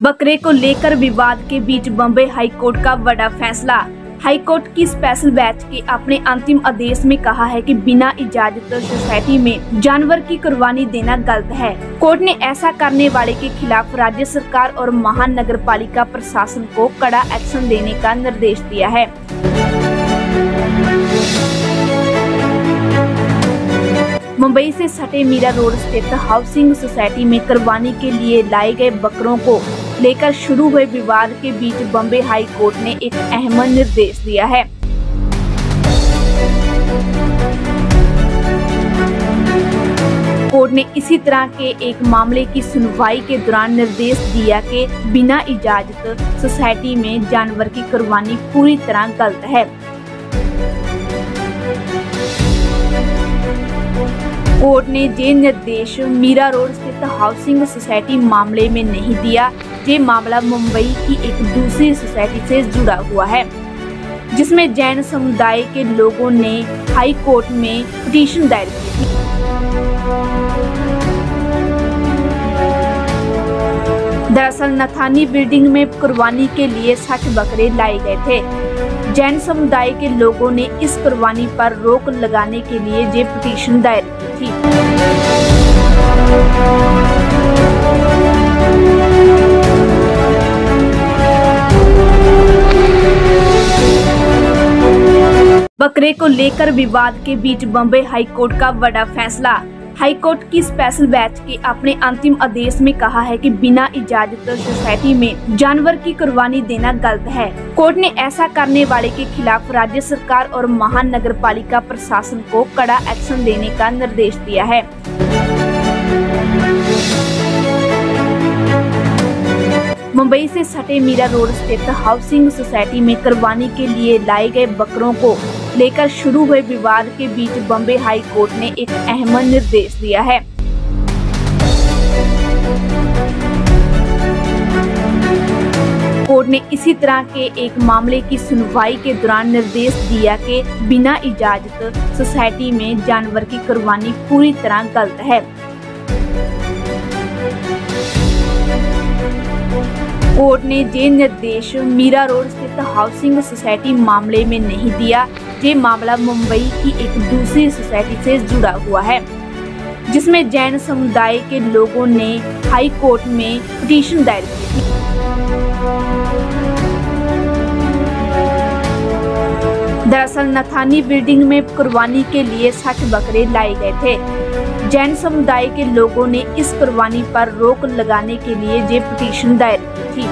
बकरे को लेकर विवाद के बीच बम्बई हाईकोर्ट का बड़ा फैसला। हाईकोर्ट की स्पेशल बेंच के अपने अंतिम आदेश में कहा है कि बिना इजाज़त सोसाइटी में जानवर की कुर्बानी देना गलत है। कोर्ट ने ऐसा करने वाले के खिलाफ राज्य सरकार और महानगर पालिका प्रशासन को कड़ा एक्शन देने का निर्देश दिया है। मुंबई से सटे मीरा रोड स्थित हाउसिंग सोसाइटी में कुर्बानी के लिए लाए गए बकरों को लेकर शुरू हुए विवाद के बीच बम्बे हाई कोर्ट ने एक अहम निर्देश दिया है। कोर्ट ने इसी तरह के एक मामले की सुनवाई के दौरान निर्देश दिया कि बिना इजाज़त सोसाइटी में जानवर की कुर्बानी पूरी तरह गलत है। कोर्ट ने ये निर्देश मीरा रोड स्थित हाउसिंग सोसाइटी मामले में नहीं दिया। ये मामला मुंबई की एक दूसरी सोसाइटी से जुड़ा हुआ है, जिसमें जैन समुदाय के लोगों ने हाई कोर्ट में पिटीशन दायर की थी। दरअसल नथानी बिल्डिंग में कुर्बानी के लिए सठ बकरे लाए गए थे। जैन समुदाय के लोगों ने इस कुर्बानी पर रोक लगाने के लिए ये पिटीशन दायर की थी। बकरे को लेकर विवाद के बीच बम्बई हाईकोर्ट का बड़ा फैसला। हाईकोर्ट की स्पेशल बेंच के अपने अंतिम आदेश में कहा है कि बिना इजाज़त सोसाइटी में जानवर की कुर्बानी देना गलत है। कोर्ट ने ऐसा करने वाले के खिलाफ राज्य सरकार और महानगर पालिका प्रशासन को कड़ा एक्शन देने का निर्देश दिया है। मुंबई से सटे मीरा रोड स्थित हाउसिंग सोसाइटी में कुर्बानी के लिए लाए गए बकरों को लेकर शुरू हुए विवाद के बीच बम्बे हाई कोर्ट ने एक अहम निर्देश दिया है। कोर्ट ने इसी तरह के एक मामले की सुनवाई के दौरान निर्देश दिया कि बिना इजाज़त सोसाइटी में जानवर की कुर्बानी पूरी तरह गलत है। कोर्ट ने ये निर्देश मीरा रोड स्थित हाउसिंग सोसाइटी मामले में नहीं दिया। ये मामला मुंबई की एक दूसरी सोसाइटी से जुड़ा हुआ है, जिसमें जैन समुदाय के लोगों ने हाई कोर्ट में पिटीशन दायर की थी। दरअसल नथानी बिल्डिंग में कुर्बानी के लिए सठ बकरे लाए गए थे। जैन समुदाय के लोगों ने इस कुर्बानी पर रोक लगाने के लिए ये पिटीशन दायर की थी।